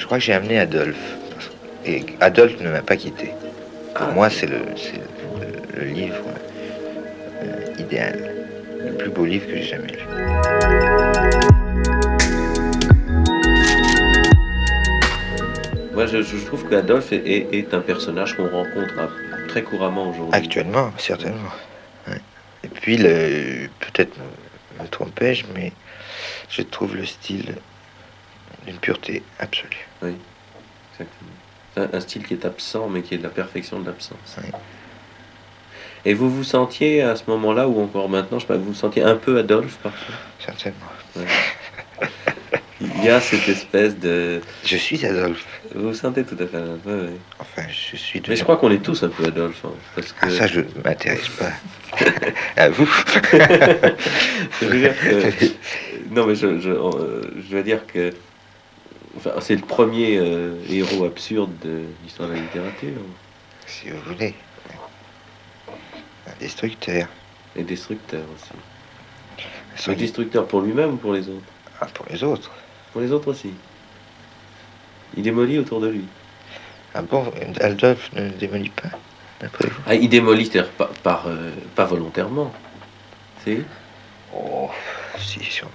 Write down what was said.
Je crois que j'ai amené Adolphe. Et Adolphe ne m'a pas quitté. Pour Ah. moi, c'est le, c'est le, le livre euh, idéal. Le plus beau livre que j'ai jamais lu. Moi, je, je trouve qu'Adolphe est, est- est un personnage qu'on rencontre très couramment aujourd'hui. Actuellement, certainement. Ouais. Et puis, peut-être me, me trompais-je, mais je trouve le style d'une pureté absolue. Exactement. C'est un, un style qui est absent, mais qui est de la perfection de l'absence. Oui. Et vous vous sentiez à ce moment-là, ou encore maintenant, je sais pas, vous vous sentiez un peu Adolphe parfois? Certainement. Il y a cette espèce de... Je suis Adolphe. Vous vous sentez tout à fait Adolphe, ouais, ouais. Enfin, je suis de... Mais je crois qu'on est tous un peu Adolphe, hein, parce que... Ah, ça, je ne m'intéresse pas. à vous Je veux dire que- Non, mais je, je, euh, je veux dire que... Enfin, c'est le premier euh, héros absurde de l'histoire de la littérature. Si vous voulez. Un destructeur. Et destructeur aussi. Un destructeur pour lui-même ou pour les autres? Ah, pour les autres. Pour les autres aussi. Il démolit autour de lui. Ah bon, Adolphe ne démolit pas, d'après vous? Ah, il démolit, c'est-à-dire pas, par, euh, pas volontairement. Si Oh, si, sûrement.